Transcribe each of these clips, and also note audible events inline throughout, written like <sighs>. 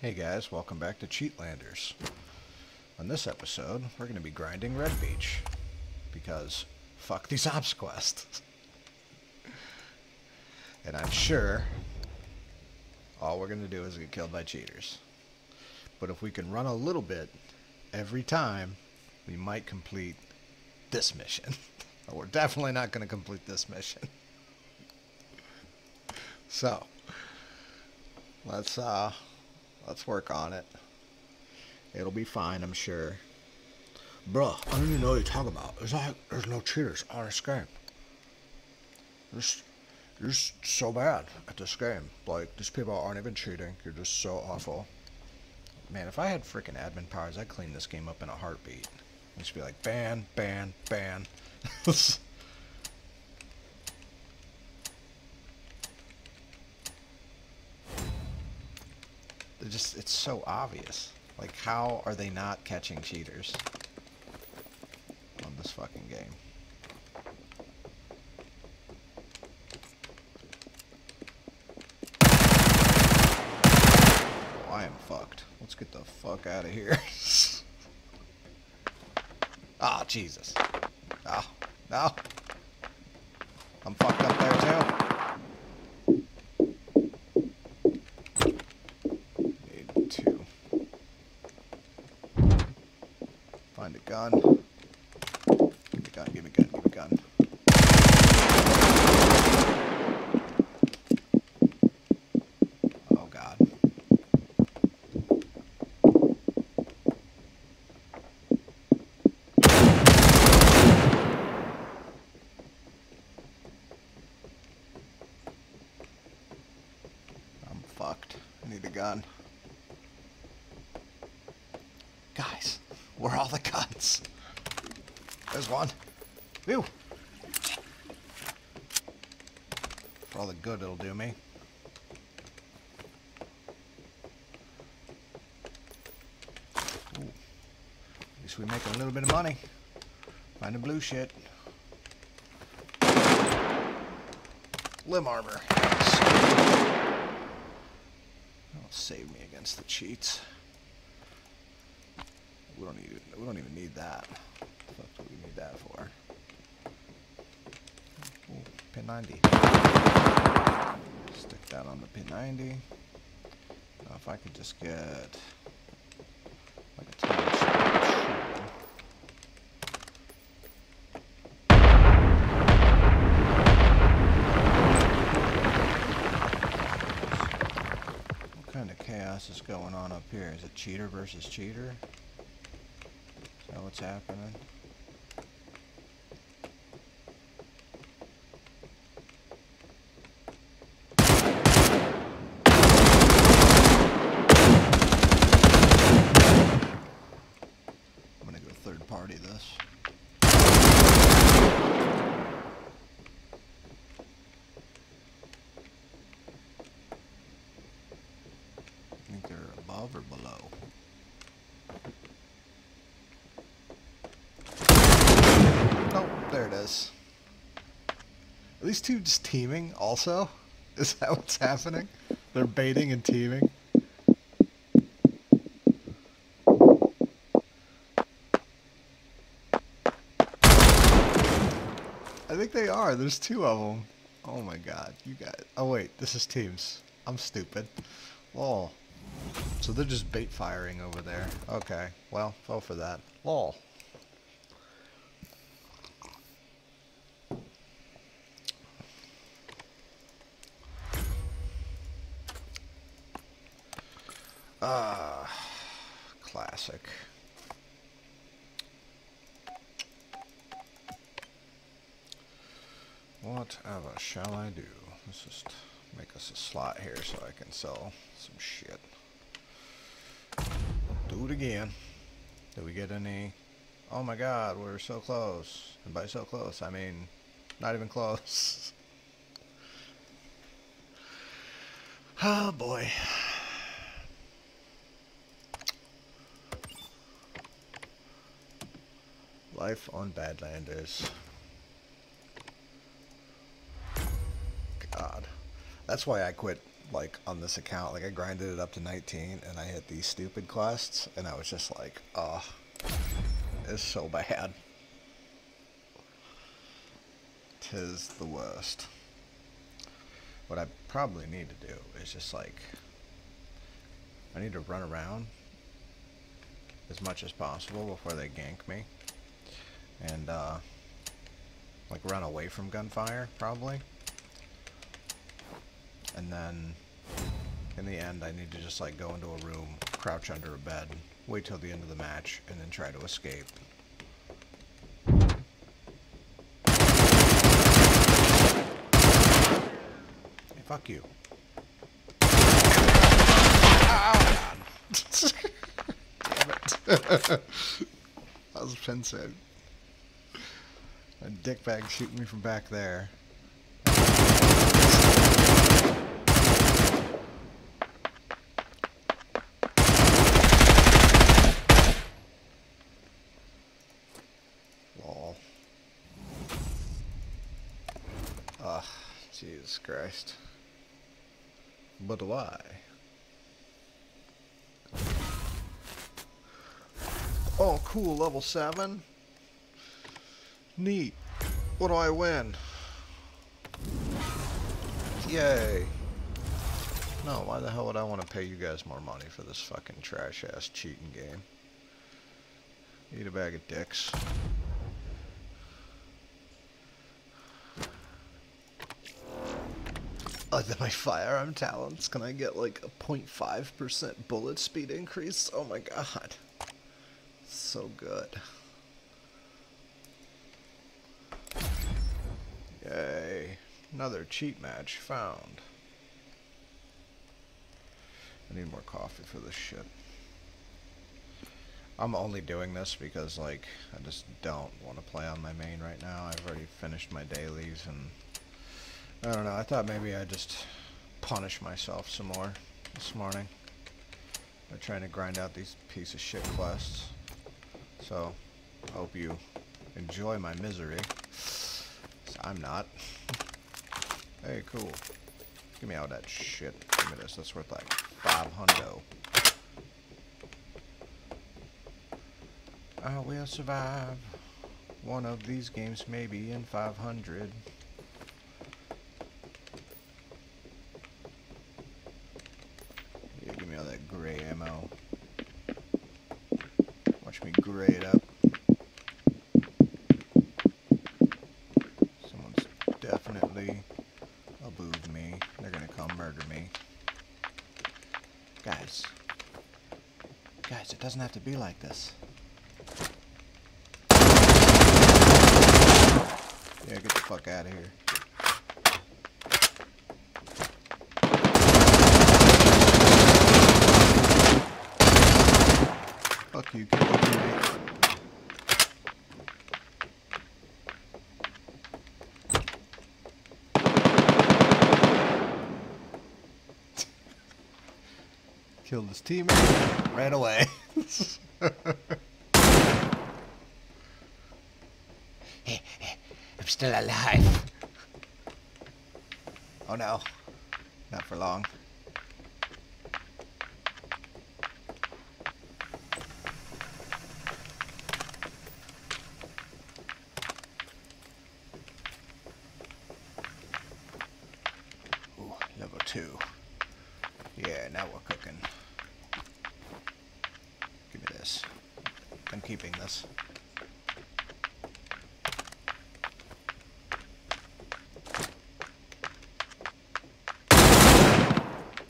Hey guys, welcome back to Cheatlanders. On this episode, we're going to be grinding Red Beach. Because, fuck these <laughs> ops quests. and I'm sure all we're going to do is get killed by cheaters. But if we can run a little bit every time, we might complete this mission. <laughs> we're definitely not going to complete this mission. <laughs> so, let's uh let's work on it. It'll be fine, I'm sure. Bruh, I don't even know what you're talking about. It's like there's no cheaters on this game. You're just, you're just so bad at this game. Like, these people aren't even cheating. You're just so awful. Man, if I had freaking admin powers, I'd clean this game up in a heartbeat. I'd just be like, ban, ban, ban. <laughs> They're just, it's so obvious. Like, how are they not catching cheaters on this fucking game? Oh, I am fucked. Let's get the fuck out of here. <laughs> Ah, Jesus. Oh, no. I'm fucked up there too. Need to find a gun. Give me a gun, give me a gun, give me a gun. Oh god. I'm fucked. Gun. Guys, where are all the guns? There's one. Ew. For all the good it'll do me. Ooh. At least we make a little bit of money. Finding blue shit. Limb armor. That'll save me against the cheats. We don't need we don't even need that. What do we need that for? Ooh, pin 90. Stick that on the pin 90. Now if I could just get like a tiny shot. What kind of chaos is going on up here? Is it cheater versus cheater? Is that what's happening? I'm gonna go third party this. I think they're above or below. Oh, there it is. Are these two just teaming also? <laughs> Is that what's happening? They're baiting and teaming? I think they are. There's two of them. Oh my god. You guys. Oh wait, this is teams. I'm stupid. Lol. So they're just bait firing over there. Okay. Well, fell for that. Lol. Ah, classic. Whatever shall I do? Let's just make us a slot here so I can sell some shit. Do it again. Did we get any? Oh my god, we're so close. And by so close, I mean not even close. Oh <laughs> boy. Life on Badlanders. God. That's why I quit like on this account, like I grinded it up to 19 and I hit these stupid quests and I was just like, oh, it's so bad. Tis the worst. What I probably need to do is just like, I need to run around as much as possible before they gank me. And, uh, like run away from gunfire, probably. And then, in the end, I need to just like go into a room, crouch under a bed, wait till the end of the match, and then try to escape. Hey, fuck you. Oh, <laughs> Damn it. <laughs> that was offensive. A dickbag shooting me from back there. Lol. Ugh, Jesus Christ. But why? Oh, cool, level 7? Neat. What do I win? Yay. No, why the hell would I want to pay you guys more money for this fucking trash-ass cheating game? Eat a bag of dicks. Other my firearm talents, can I get like a 0.5% bullet speed increase? Oh my god. So good. Yay. Another cheat match found. I need more coffee for this shit. I'm only doing this because, like, I just don't want to play on my main right now. I've already finished my dailies, and I don't know. I thought maybe I'd just punish myself some more this morning by trying to grind out these piece of shit quests. So, hope you enjoy my misery. I'm not. hey, cool. Give me all that shit. Give me this. That's worth like five hundo. I will survive one of these games maybe in 500. Yeah, give me all that gray ammo. Watch me gray it up. Someone's definitely above me. They're gonna come murder me. Guys. Guys, it doesn't have to be like this. Yeah, get the fuck out of here. Fuck you, get away from me. Killed his teammate, ran away. <laughs> I'm still alive. oh no, not for long. Ooh, level two. Yeah, now we're cooking. Give me this. I'm keeping this.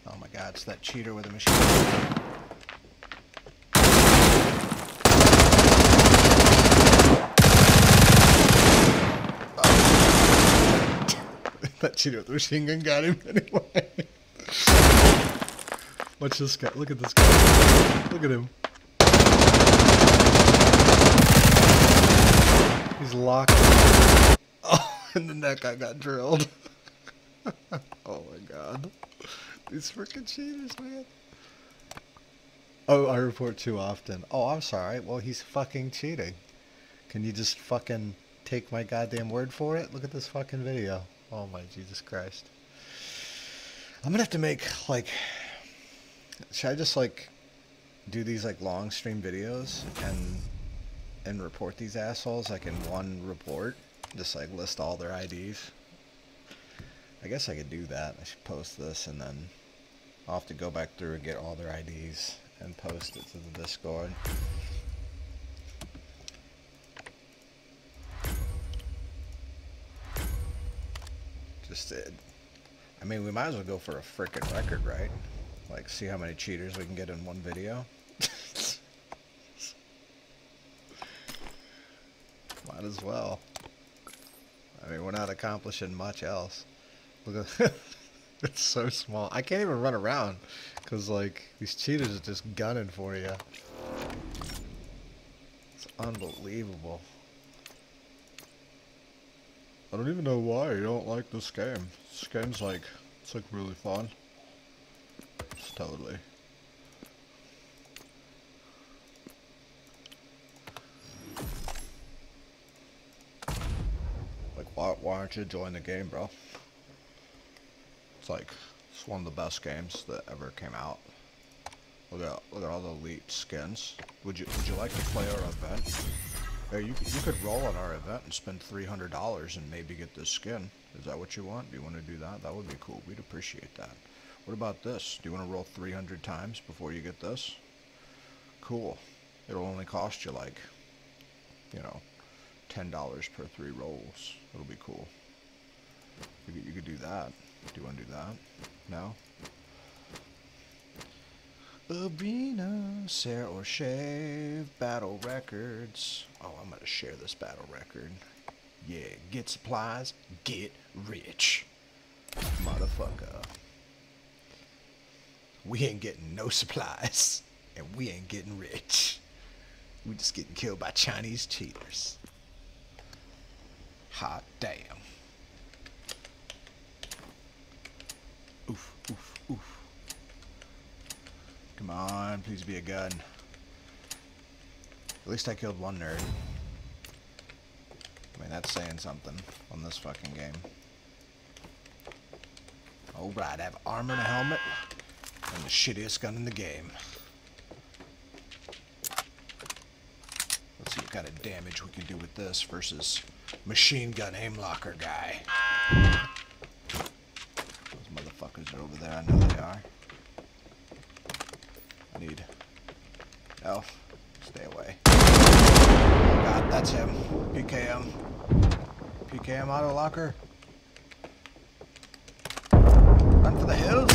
Oh my god, it's that cheater with a machine <laughs> that cheater with the machine gun got him anyway. <laughs> Watch this guy. Look at this guy. Look at him. He's locked. <laughs> Oh, and then that guy got drilled. oh my god. These freaking cheaters, man. Oh, I report too often. Oh, I'm sorry. Well, he's fucking cheating. Can you just fucking take my goddamn word for it? Look at this fucking video. Oh my Jesus Christ. I'm gonna have to make like. Should I just like do these like long stream videos and and report these assholes like in one report? Just like list all their IDs. I guess I could do that. I should post this and then I'll have to go back through and get all their IDs and post it to the Discord. Just did. I mean, we might as well go for a frickin' record, right? Like, see how many cheaters we can get in one video. <laughs> might as well. I mean, we're not accomplishing much else. Look at <laughs> it's so small. I can't even run around because like these cheaters are just gunning for you. It's unbelievable. I don't even know why you don't like this game. This game's like, it's like really fun. It's totally. Like, why, why aren't you join the game, bro? It's like, it's one of the best games that ever came out. Look at, look at all the elite skins. Would you, would you like to play our event? Yeah, you, you could roll on our event and spend $300 and maybe get this skin. Is that what you want? Do you want to do that? That would be cool. We'd appreciate that. What about this? Do you want to roll 300 times before you get this? Cool. It'll only cost you like, you know, $10 per three rolls. It'll be cool. You could, you could do that. Do you want to do that? No? Arena, Sarah or Shave, Battle Records. Oh, I'm gonna share this battle record. Yeah, get supplies, get rich. Motherfucker. We ain't getting no supplies, and we ain't getting rich. We just getting killed by Chinese cheaters. Hot damn. Oof, oof, oof. Come on, please be a gun. At least I killed one nerd. I mean, that's saying something on this fucking game. Alright, I have armor and a helmet, and the shittiest gun in the game. Let's see what kind of damage we can do with this versus machine gun aim locker guy. Are over there, I know they are. I need... No. Stay away. Oh god, that's him. PKM. PKM auto locker. Run for the hills.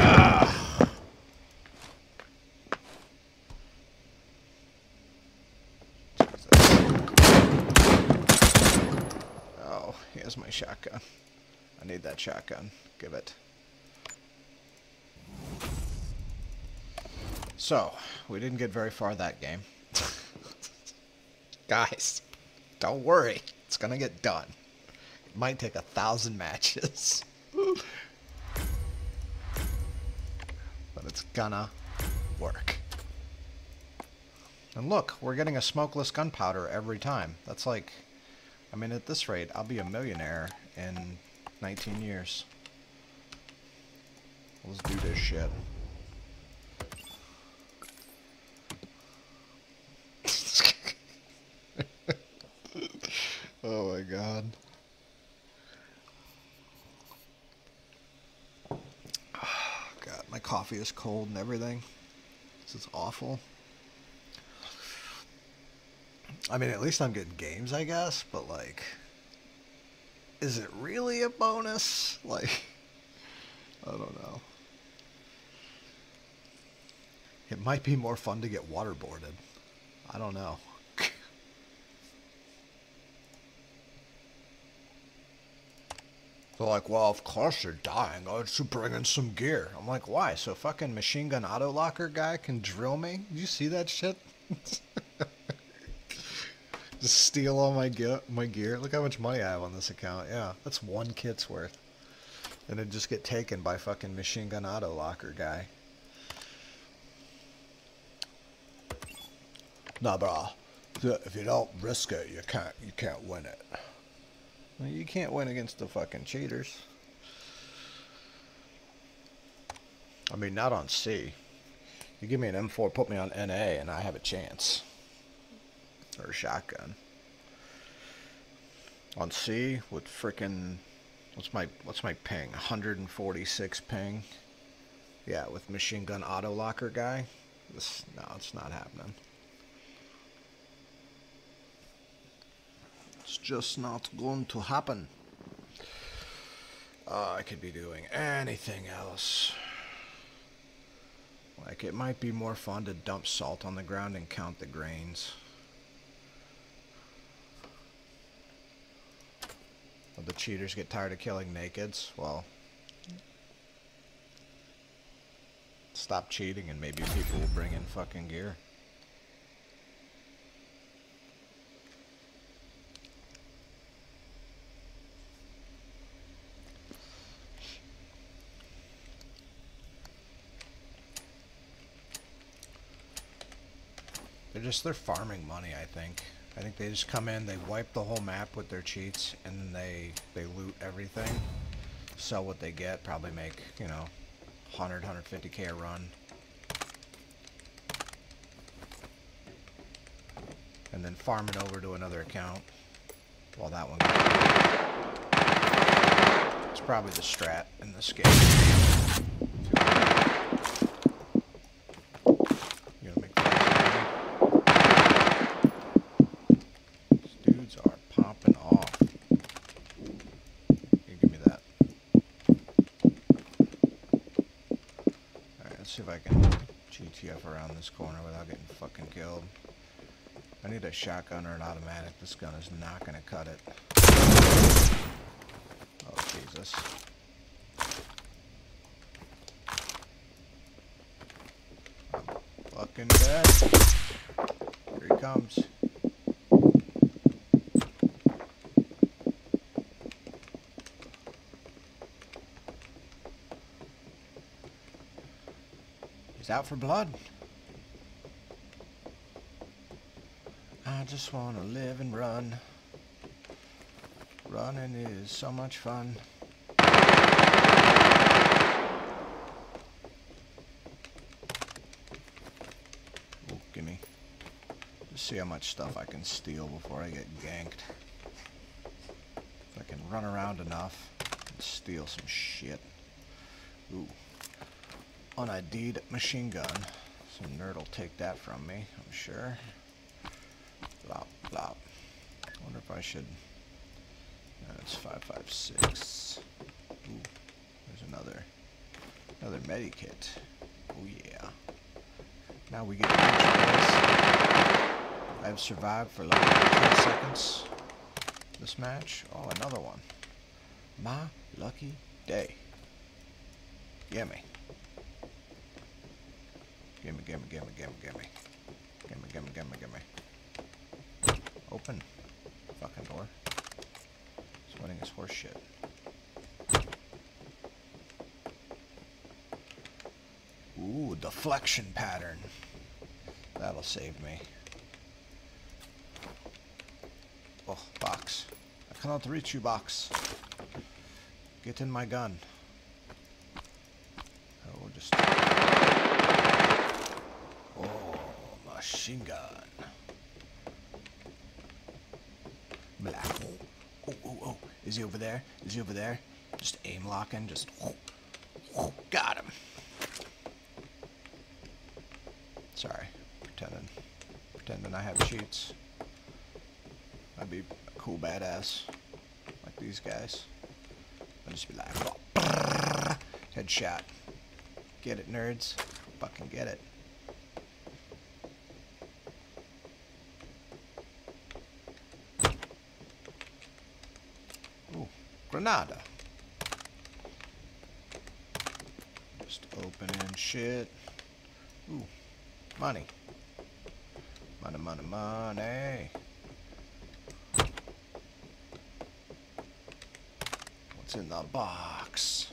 Ah. Jesus. Oh, here's my shotgun. I need that shotgun. Give it. So, we didn't get very far that game. <laughs> Guys, don't worry. It's gonna get done. It might take a thousand matches. <laughs> but it's gonna work. And look, we're getting a smokeless gunpowder every time. That's like, I mean, at this rate, I'll be a millionaire in 19 years. Let's do this shit. <laughs> oh my god. <sighs> God, my coffee is cold and everything. This is awful. I mean, at least I'm getting games, I guess, but like, is it really a bonus? <laughs> Like, I don't know. It might be more fun to get waterboarded. I don't know. <laughs> They're like, well, of course you're dying. Oh, should bring in some gear. I'm like, why? So fucking machine gun auto locker guy can drill me? Did you see that shit? <laughs> Just steal all my gear, my gear. Look how much money I have on this account. Yeah, that's one kit's worth. And then just get taken by fucking machine gun auto locker guy. Nah, bro. If you don't risk it, you can't. You can't win it. Well, you can't win against the fucking cheaters. I mean, not on C. You give me an M4, put me on NA, and I have a chance. Or shotgun. On C with frickin' what's my what's my ping? 146 ping. Yeah, with machine gun auto locker guy. This no, it's not happening. It's just not going to happen. Uh, I could be doing anything else. Like, it might be more fun to dump salt on the ground and count the grains. The cheaters get tired of killing nakeds? Well, stop cheating and maybe people will bring in fucking gear. They're just, they're farming money, I think. I think they just come in, they wipe the whole map with their cheats, and then they, they loot everything. Sell what they get, probably make, you know, 100, 150k a run. And then farm it over to another account. While that one It's probably the strat in this game. This corner without getting fucking killed. I need a shotgun or an automatic. This gun is not to cut it. Oh, Jesus. I'm fucking dead. Here he comes. He's out for blood. I just want to live and run. Running is so much fun. Oh, gimme. Just see how much stuff I can steal before I get ganked. If I can run around enough and steal some shit. Ooh. On a deed machine gun. Some nerd will take that from me, I'm sure. Flop. I wonder if I should... That's 556. Ooh, there's another, another medikit. Oh yeah. Now we get I've survived for like 10 seconds this match. Oh, another one. My lucky day. Gimme. Gimme, gimme, gimme, gimme, gimme. Gimme, gimme, gimme, gimme. Open. Fucking door. Sweating his horse shit. Ooh, deflection pattern. That'll save me. Oh, box. I cannot reach you, box. Get in my gun. Oh, just... Machine gun. Black. Oh, oh, oh. Is he over there? Is he over there? Just aim locking. Just. Oh, oh, got him. Sorry. Pretending. Pretending I have cheats. I'd be a cool badass. Like these guys. I'd just be like, <laughs> oh, headshot. Get it, nerds? Fucking get it. Granada. Just opening shit. Ooh, money. Money, money, money. What's in the box?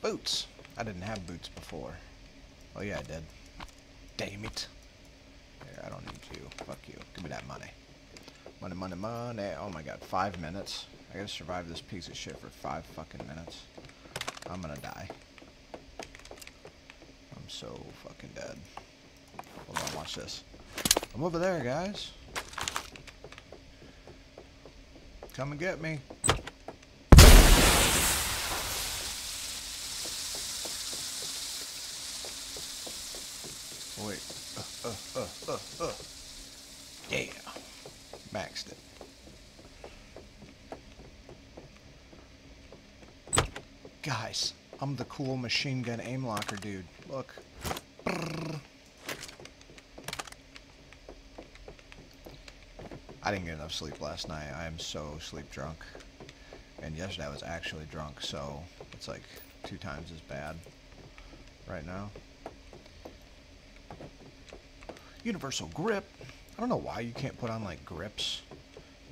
Boots. I didn't have boots before. Oh yeah, I did. Damn it. Here, I don't need you. Fuck you. Give me that money. Money, money, money. Oh my god, five minutes. I gotta survive this piece of shit for five fucking minutes. I'm gonna die. I'm so fucking dead. Hold on, watch this. I'm over there, guys. Come and get me. Wait. Uh, uh, uh, uh, uh. Yeah. Maxed it. Guys, I'm the cool machine gun aim locker dude. Look. Brrr. I didn't get enough sleep last night. I am so sleep drunk. And yesterday I was actually drunk, so it's like two times as bad right now. Universal grip. I don't know why you can't put on like grips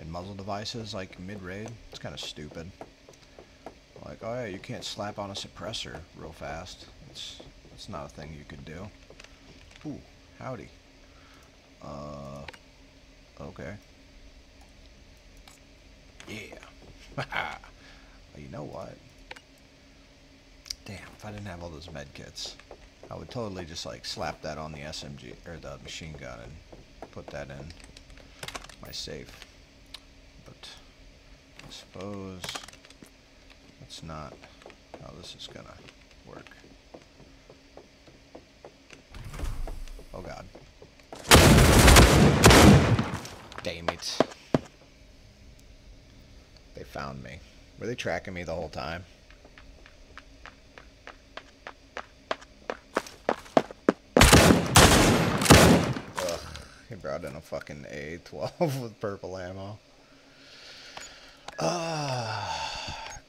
and muzzle devices like mid-raid. It's kind of stupid. Like, oh yeah, you can't slap on a suppressor real fast. It's it's not a thing you could do. Ooh, howdy. Uh, okay. Yeah. well, <laughs> you know what? Damn, if I didn't have all those med kits, I would totally just like slap that on the SMG or the machine gun and put that in my safe. But I suppose that's not how this is gonna work. Oh god. Damn it. They found me. Were they tracking me the whole time? Ugh, he brought in a fucking A12 <laughs> with purple ammo. Ah,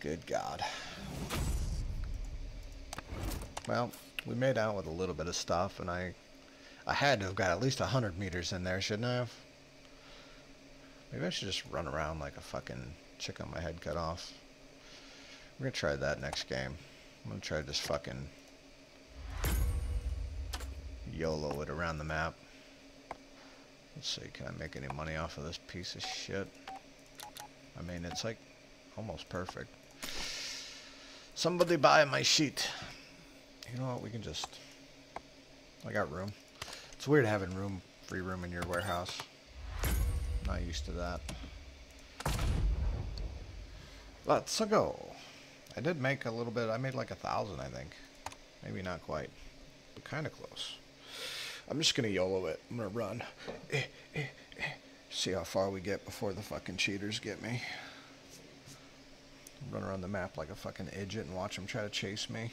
good God. Well, we made out with a little bit of stuff, and I, I had to have got at least a hundred meters in there, shouldn't I have? Maybe I should just run around like a fucking chicken with my head cut off. We're gonna try that next game. I'm try to just fucking YOLO it around the map. Let's see, can I make any money off of this piece of shit? I mean, it's like almost perfect. Somebody buy my sheet. You know what, we can just... I got room. It's weird having room, free room in your warehouse. Not used to that. Let's go. I did make a little bit. I made like a thousand, I think. Maybe not quite, but kind of close. I'm just gonna YOLO it. I'm gonna run. Eh, eh, eh. See how far we get before the fucking cheaters get me. Run around the map like a fucking idiot and watch them try to chase me.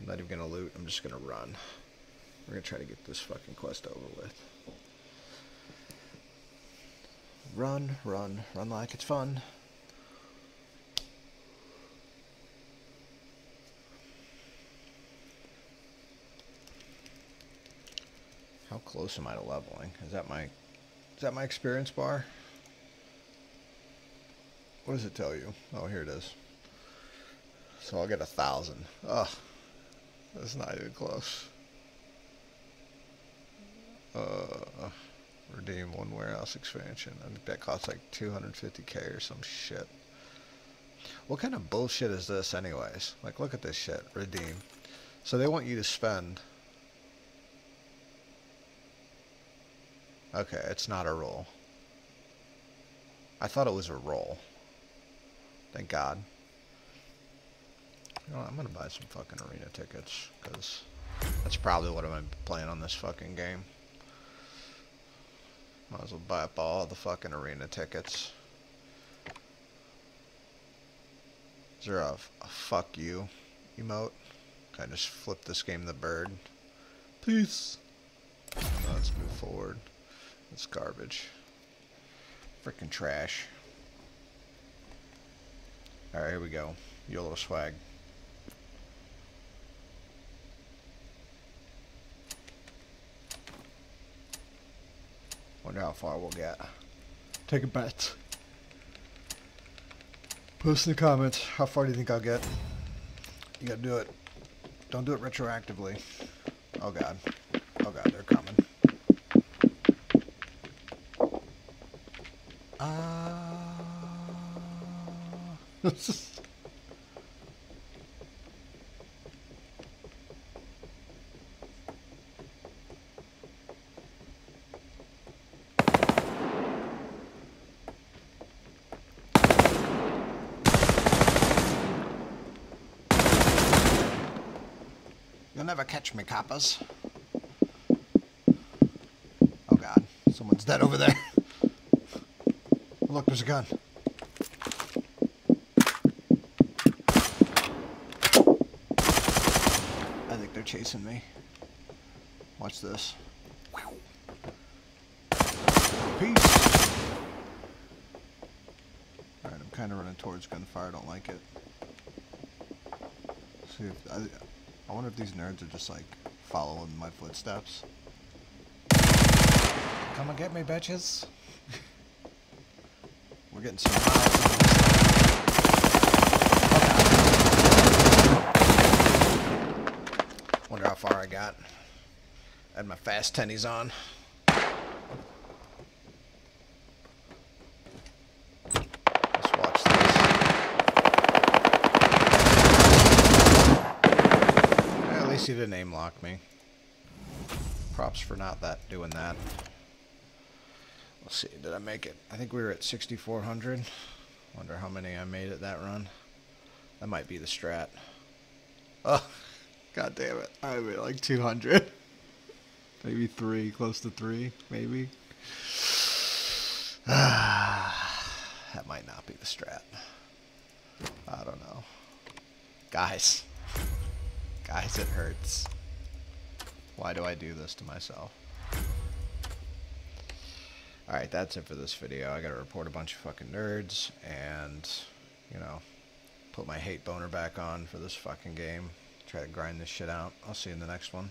I'm not even gonna loot. I'm just gonna run. We're gonna try to get this fucking quest over with. Run, run, run like it's fun. How close am I to leveling? Is that my is that my experience bar? What does it tell you? Oh, here it is. So I'll get a thousand. Ugh. That's not even close. Uh redeem one warehouse expansion. I think that costs like 250k or some shit. What kind of bullshit is this anyways? Like look at this shit. Redeem. So they want you to spend Okay, it's not a roll. I thought it was a roll. Thank God. You know I'm gonna buy some fucking arena tickets, because that's probably what I'm playing on this fucking game. Might as well buy up all the fucking arena tickets. Is there a, a fuck you emote? Can I just flip this game the bird? Peace. Let's move forward. It's garbage. Freaking trash. Alright, here we go. YOLO swag. Wonder how far we'll get. Take a bet. Post in the comments. How far do you think I'll get? You gotta do it. Don't do it retroactively. Oh god. Oh god, they're coming. this. You'll never catch me, coppers. Oh god, someone's dead over there. <laughs> Look, there's a gun. Chasing me. Watch this. Peace. Alright, I'm kind of running towards gunfire. I don't like it. See if I, I wonder if these nerds are just like following my footsteps. Come and get me, bitches. <laughs> We're getting some miles on this thing. Wonder how far I got. Had my fast tennies on. Let's watch this. At least he didn't aim lock me. Props for not that doing that. Let's see, did I make it? I think we were at 6,400. Wonder how many I made at that run. That might be the strat. Oh, god damn it. I made like 200. <laughs> Maybe three, close to three, maybe. <sighs> that might not be the strat. I don't know. Guys. Guys, it hurts. Why do I do this to myself? Alright, that's it for this video. I gotta report a bunch of fucking nerds and, you know, put my hate boner back on for this fucking game. Try to grind this shit out. I'll see you in the next one.